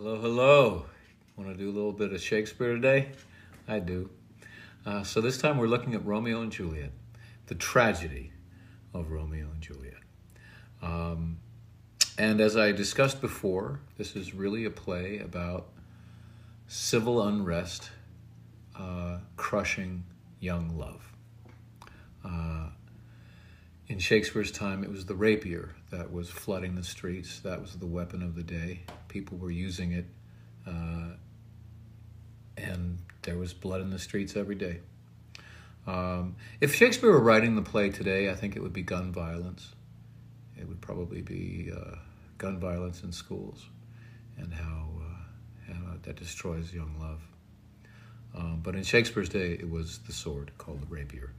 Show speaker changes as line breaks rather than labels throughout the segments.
Hello, hello. Want to do a little bit of Shakespeare today? I do. Uh, so this time we're looking at Romeo and Juliet, the tragedy of Romeo and Juliet. Um, and as I discussed before, this is really a play about civil unrest uh, crushing young love. Uh, in Shakespeare's time, it was the rapier that was flooding the streets. That was the weapon of the day. People were using it, uh, and there was blood in the streets every day. Um, if Shakespeare were writing the play today, I think it would be gun violence. It would probably be uh, gun violence in schools and how, uh, how that destroys young love. Um, but in Shakespeare's day, it was the sword called the rapier.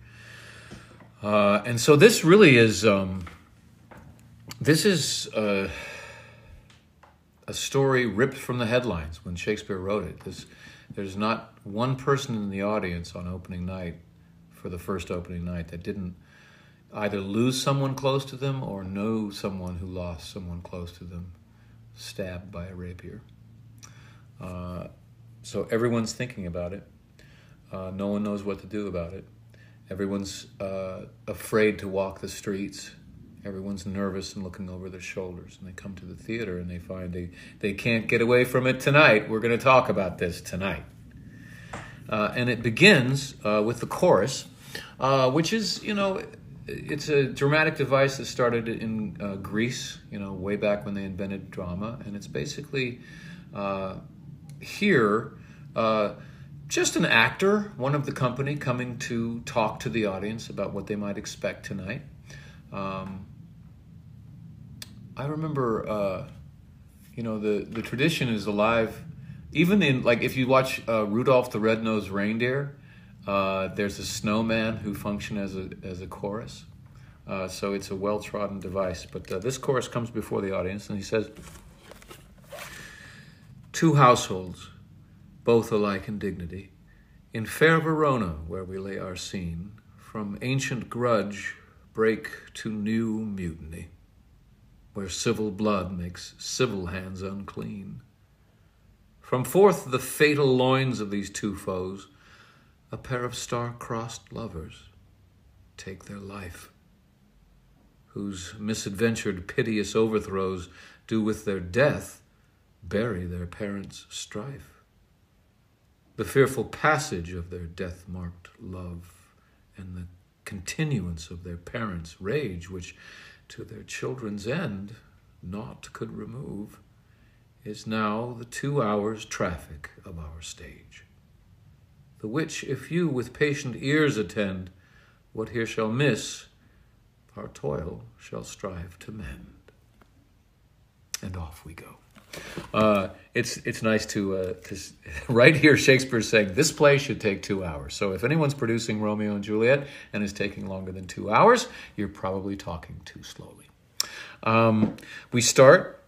Uh, and so this really is um, this is uh, a story ripped from the headlines when Shakespeare wrote it. This, there's not one person in the audience on opening night for the first opening night that didn't either lose someone close to them or know someone who lost someone close to them, stabbed by a rapier. Uh, so everyone's thinking about it. Uh, no one knows what to do about it. Everyone's uh, afraid to walk the streets. Everyone's nervous and looking over their shoulders. And they come to the theater and they find they, they can't get away from it tonight. We're going to talk about this tonight. Uh, and it begins uh, with the chorus, uh, which is, you know, it's a dramatic device that started in uh, Greece, you know, way back when they invented drama. And it's basically uh, here just an actor, one of the company, coming to talk to the audience about what they might expect tonight. Um, I remember, uh, you know, the the tradition is alive. Even in like, if you watch uh, Rudolph the Red-Nosed Reindeer, uh, there's a snowman who function as a as a chorus. Uh, so it's a well trodden device. But uh, this chorus comes before the audience, and he says, Two households both alike in dignity. In fair Verona, where we lay our scene, from ancient grudge break to new mutiny, where civil blood makes civil hands unclean. From forth the fatal loins of these two foes, a pair of star-crossed lovers take their life, whose misadventured piteous overthrows do with their death bury their parents' strife the fearful passage of their death marked love, and the continuance of their parents' rage, which to their children's end naught could remove, is now the two hours' traffic of our stage. The which, if you with patient ears attend, what here shall miss, our toil shall strive to mend. And off we go. Uh, it's it's nice to uh, to right here. Shakespeare's saying this play should take two hours. So if anyone's producing Romeo and Juliet and is taking longer than two hours, you're probably talking too slowly. Um, we start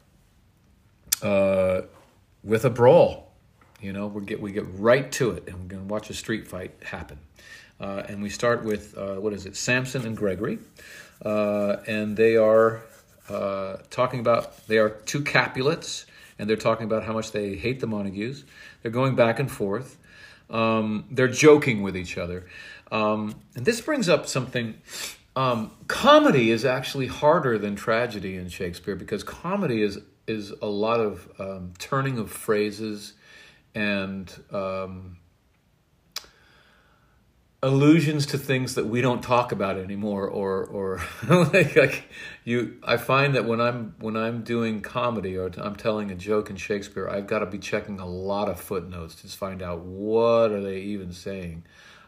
uh, with a brawl. You know, we get we get right to it, and we're going to watch a street fight happen. Uh, and we start with uh, what is it? Samson and Gregory, uh, and they are talking about they are two Capulets and they're talking about how much they hate the Montagues. They're going back and forth. Um, they're joking with each other. Um, and this brings up something. Um, comedy is actually harder than tragedy in Shakespeare because comedy is is a lot of um, turning of phrases and um, allusions to things that we don't talk about anymore or or like, like you I find that when I'm when I'm doing comedy or I'm telling a joke in Shakespeare I've got to be checking a lot of footnotes to find out what are they even saying.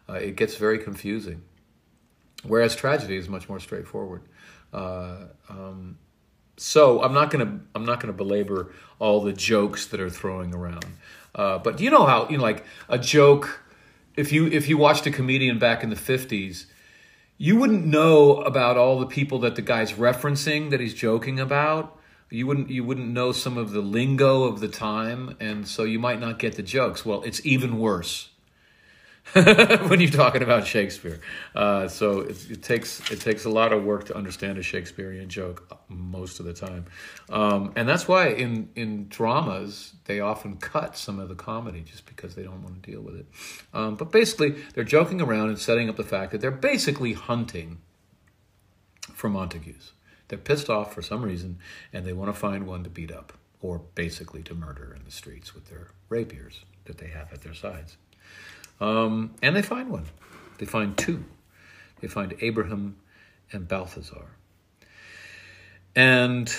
Uh, it gets very confusing. Whereas tragedy is much more straightforward. Uh, um, so I'm not gonna I'm not gonna belabor all the jokes that are throwing around. Uh, but you know how you know like a joke if you if you watched a comedian back in the 50s you wouldn't know about all the people that the guy's referencing that he's joking about. You wouldn't you wouldn't know some of the lingo of the time and so you might not get the jokes. Well it's even worse when you're talking about Shakespeare. Uh, so it, it, takes it takes a lot of work to understand a Shakespearean joke most of the time, um, and that's why in in dramas they often cut some of the comedy just because they don't want to deal with it. Um, but basically, they're joking around and setting up the fact that they're basically hunting for Montagues. They're pissed off for some reason, and they want to find one to beat up or basically to murder in the streets with their rapiers that they have at their sides. Um, and they find one. They find two. They find Abraham and Balthazar. And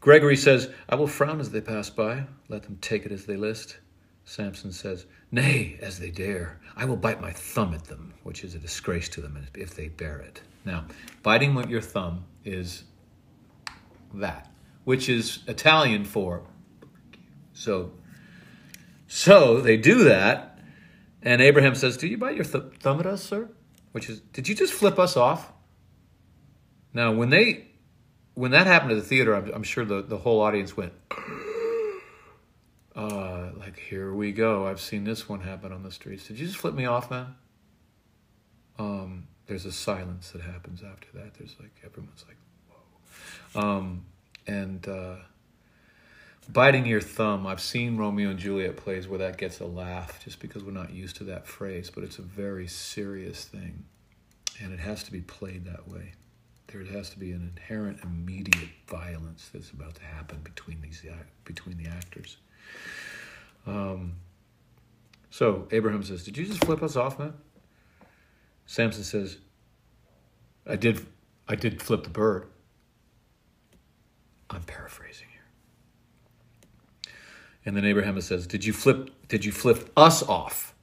Gregory says, I will frown as they pass by, let them take it as they list. Samson says, Nay, as they dare, I will bite my thumb at them, which is a disgrace to them if they bear it. Now, biting with your thumb is that, which is Italian for so. So they do that, and Abraham says, "Do you bite your th- thumb at us, sir?" Which is, "Did you just flip us off?" Now, when they, when that happened at the theater, I'm, I'm sure the, the whole audience went, uh, like, "Here we go! I've seen this one happen on the streets. Did you just flip me off, man?" Um, there's a silence that happens after that. There's like everyone's like, "Whoa," um, and. Uh, biting your thumb. I've seen Romeo and Juliet plays where that gets a laugh just because we're not used to that phrase, but it's a very serious thing. And it has to be played that way. There has to be an inherent immediate violence that's about to happen between these between the actors. Um, so Abraham says, "Did you just flip us off, man?" Samson says, "I did. I did flip the bird." I'm paraphrasing. And then Abraham says, "Did you flip? Did you flip us off?"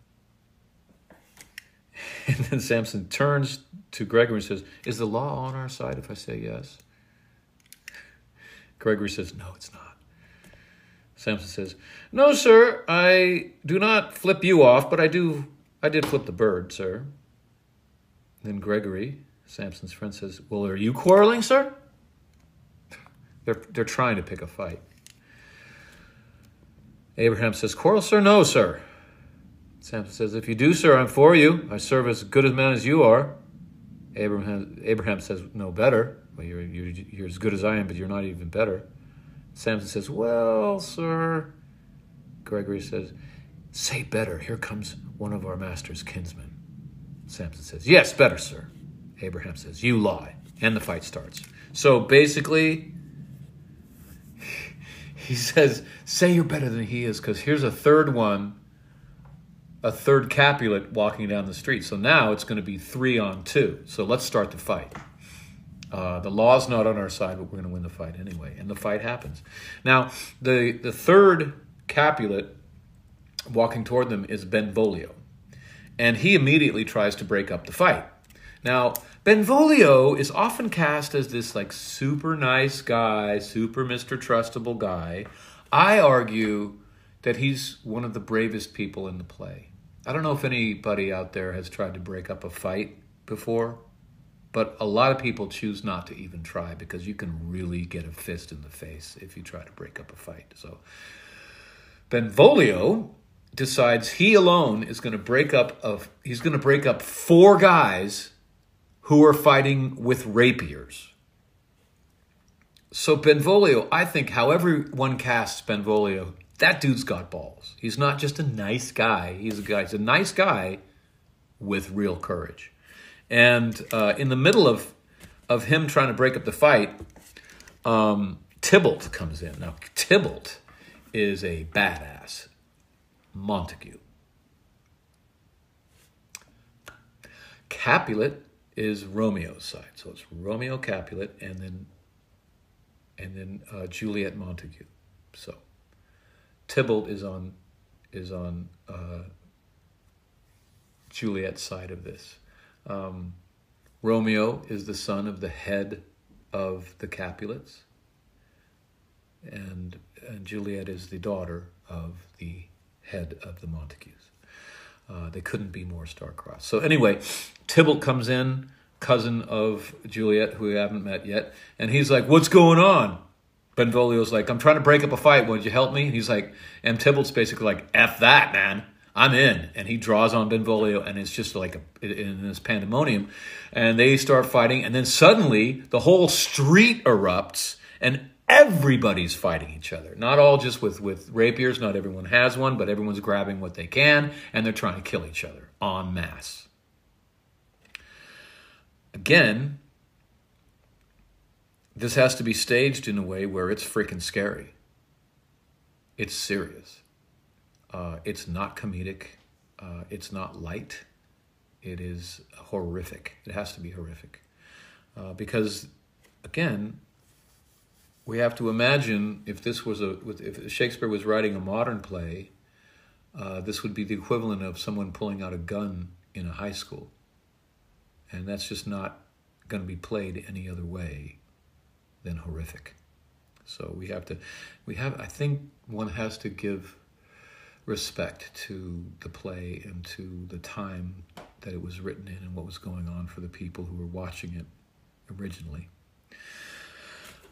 And then Samson turns to Gregory and says, "Is the law on our side if I say yes?" Gregory says, "No, it's not." Samson says, "No, sir, I do not flip you off, but I do. I did flip the bird, sir." Then Gregory, Samson's friend, says, "Well, are you quarreling, sir?" They're they're trying to pick a fight. Abraham says, Quarrel, sir? No, sir. Samson says, If you do, sir, I'm for you. I serve as good a man as you are. Abraham, Abraham says, No better. Well, you're, you're, you're as good as I am, but you're not even better. Samson says, Well, sir. Gregory says, Say better. Here comes one of our master's kinsmen. Samson says, Yes, better, sir. Abraham says, You lie. And the fight starts. So basically, he says, say you're better than he is, because here's a third one, a third Capulet walking down the street. So now it's going to be three on two. So let's start the fight. Uh, the law's not on our side, but we're going to win the fight anyway. And the fight happens. Now, the, the third Capulet walking toward them is Benvolio. And he immediately tries to break up the fight. Now, Benvolio is often cast as this like super nice guy, super Mr. Trustable guy. I argue that he's one of the bravest people in the play. I don't know if anybody out there has tried to break up a fight before, but a lot of people choose not to even try because you can really get a fist in the face if you try to break up a fight. So Benvolio decides he alone is going to break up of he's going to break up four guys who are fighting with rapiers. So Benvolio, I think, however one casts Benvolio, that dude's got balls. He's not just a nice guy. He's a guy. He's a nice guy with real courage. And uh, in the middle of of him trying to break up the fight, um, Tybalt comes in. Now Tybalt is a badass. Montague. Capulet is Romeo's side. So it's Romeo Capulet and then and then uh, Juliet Montague. So Tybalt is on is on uh, Juliet's side of this. Um, Romeo is the son of the head of the Capulets, and, and Juliet is the daughter of the head of the Montagues. Uh, they couldn't be more star-crossed. So anyway, Tybalt comes in, cousin of Juliet, who we haven't met yet, and he's like, "What's going on?" Benvolio's like, "I'm trying to break up a fight. Would you help me?" And he's like, and Tybalt's basically like, "F that, man. I'm in. And he draws on Benvolio, and it's just like a, in this pandemonium. And they start fighting, and then suddenly the whole street erupts, and everybody's fighting each other. Not all just with, with rapiers, not everyone has one, but everyone's grabbing what they can, and they're trying to kill each other en masse. Again, this has to be staged in a way where it's freaking scary. It's serious. Uh, it's not comedic. Uh, it's not light. It is horrific. It has to be horrific. Uh, because, again, we have to imagine if this was a if Shakespeare was writing a modern play, uh, this would be the equivalent of someone pulling out a gun in a high school, and that's just not going to be played any other way than horrific. So we have to, we have. I think one has to give respect to the play and to the time that it was written in and what was going on for the people who were watching it originally.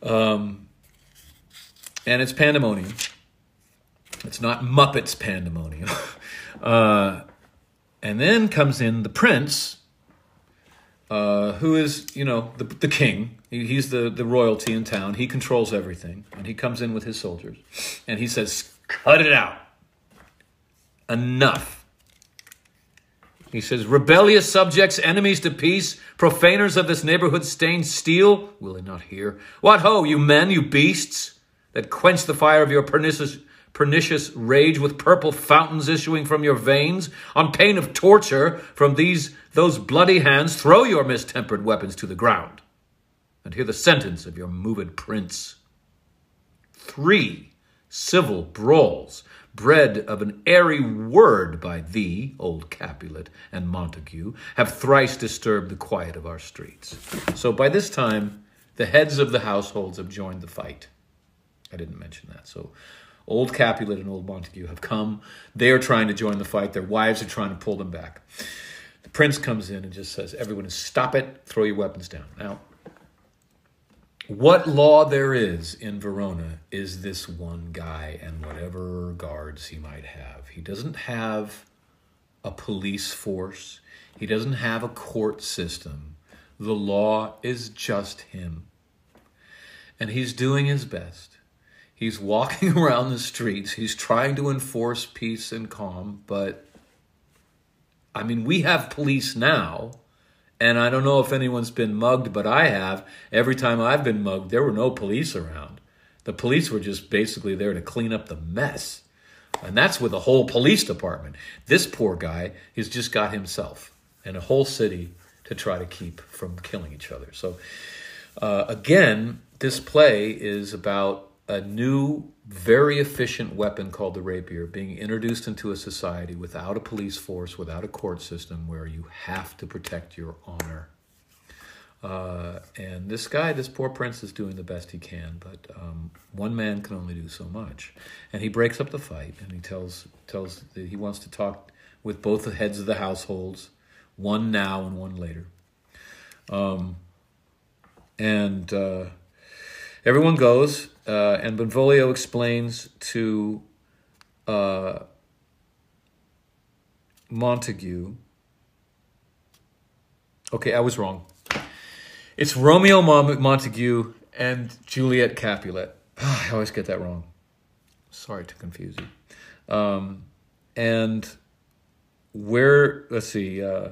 Um, and it's pandemonium. It's not Muppets pandemonium. uh, and then comes in the prince, uh, who is, you know, the, the king. He, he's the, the royalty in town. He controls everything. And he comes in with his soldiers. And he says, Cut it out. Enough. He says, rebellious subjects, enemies to peace, profaners of this neighborhood stained steel, will they not hear? What ho, you men, you beasts, that quench the fire of your pernicious, pernicious rage with purple fountains issuing from your veins, on pain of torture from these, those bloody hands, throw your mistempered weapons to the ground, and hear the sentence of your moved prince. Three civil brawls bred of an airy word by thee, old Capulet and Montague, have thrice disturbed the quiet of our streets. So by this time, the heads of the households have joined the fight. I didn't mention that. So old Capulet and old Montague have come. They are trying to join the fight. Their wives are trying to pull them back. The prince comes in and just says, Everyone, stop it, throw your weapons down. Now, what law there is in Verona is this one guy and whatever guards he might have. He doesn't have a police force, he doesn't have a court system. The law is just him. And he's doing his best. He's walking around the streets, he's trying to enforce peace and calm, but I mean, we have police now and I don't know if anyone's been mugged, but I have. Every time I've been mugged, there were no police around. The police were just basically there to clean up the mess. And that's with a whole police department. This poor guy has just got himself and a whole city to try to keep from killing each other. So, uh, again, this play is about a new, very efficient weapon called the rapier being introduced into a society without a police force, without a court system, where you have to protect your honor. Uh, and this guy, this poor prince, is doing the best he can, but um, one man can only do so much. And he breaks up the fight, and he tells tells that he wants to talk with both the heads of the households, one now and one later. Um, and uh, everyone goes, uh, and Benvolio explains to uh, Montague. Okay, I was wrong. It's Romeo Montague and Juliet Capulet. I always get that wrong. Sorry to confuse you. Um, and where, let's see, uh,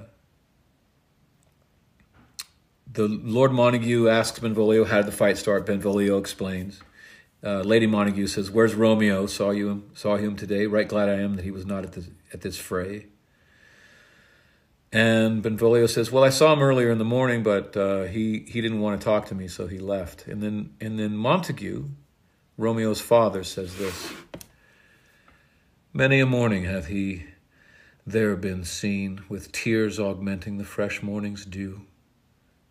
the Lord Montague asks Benvolio how did the fight start. Benvolio explains. Uh, Lady Montague says, "Where's Romeo? Saw you saw him today. Right glad I am that he was not at this at this fray." And Benvolio says, "Well, I saw him earlier in the morning, but uh, he he didn't want to talk to me, so he left." And then and then Montague, Romeo's father, says this: "Many a morning hath he there been seen, with tears augmenting the fresh morning's dew,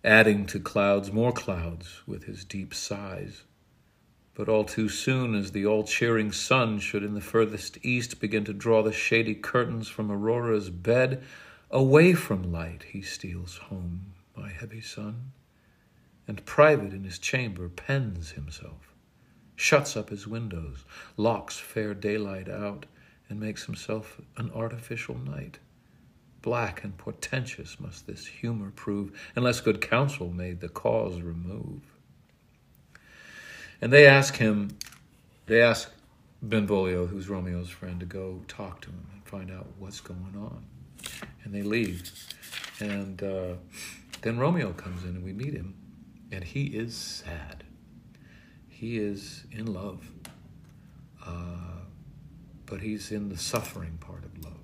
adding to clouds more clouds with his deep sighs." But all too soon, as the all cheering sun should in the furthest east begin to draw the shady curtains from Aurora's bed, away from light he steals home, my heavy son, and private in his chamber pens himself, shuts up his windows, locks fair daylight out, and makes himself an artificial night. Black and portentous must this humor prove, unless good counsel made the cause remove. And they ask him, they ask Benvolio, who's Romeo's friend, to go talk to him and find out what's going on. And they leave. And uh, then Romeo comes in and we meet him, and he is sad. He is in love, uh, but he's in the suffering part of love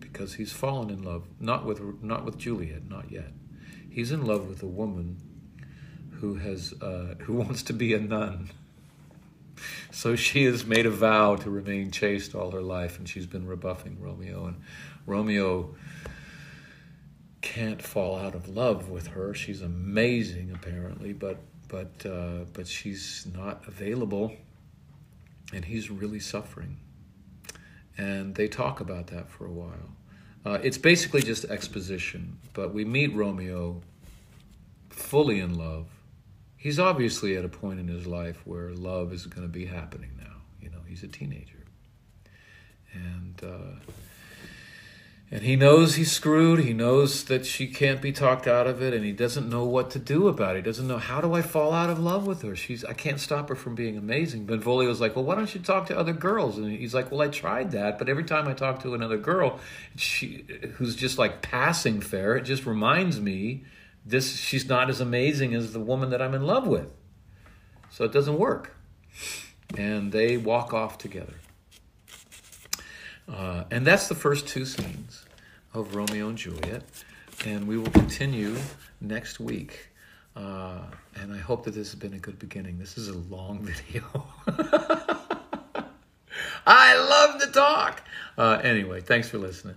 because he's fallen in love not with not with Juliet, not yet. He's in love with a woman who has uh, who wants to be a nun. So she has made a vow to remain chaste all her life, and she's been rebuffing Romeo. And Romeo can't fall out of love with her. She's amazing, apparently, but but uh, but she's not available, and he's really suffering. And they talk about that for a while. Uh, it's basically just exposition, but we meet Romeo fully in love. He's obviously at a point in his life where love is going to be happening now. You know, he's a teenager, and uh, and he knows he's screwed. He knows that she can't be talked out of it, and he doesn't know what to do about it. He doesn't know how do I fall out of love with her. She's I can't stop her from being amazing. Benvolio's like, well, why don't you talk to other girls? And he's like, well, I tried that, but every time I talk to another girl, she who's just like passing fair, it just reminds me this she's not as amazing as the woman that I'm in love with. So it doesn't work. And they walk off together. Uh, and that's the first two scenes of Romeo and Juliet. And we will continue next week. Uh, and I hope that this has been a good beginning. This is a long video. I love to talk. Uh, anyway, thanks for listening.